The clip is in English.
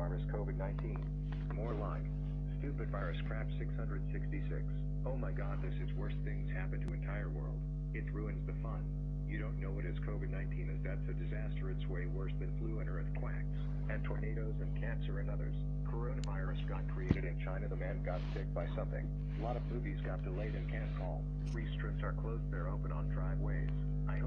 Virus COVID-19. More like, stupid virus crap 666. Oh my god, this is worst things happen to entire world. It ruins the fun. You don't know what is COVID-19 is that's a disaster it's way worse than flu and earthquakes, and tornadoes and cancer and others. Coronavirus got created in China, the man got sick by something. A lot of movies got delayed and can't call. Three are closed, they're open on driveways. I.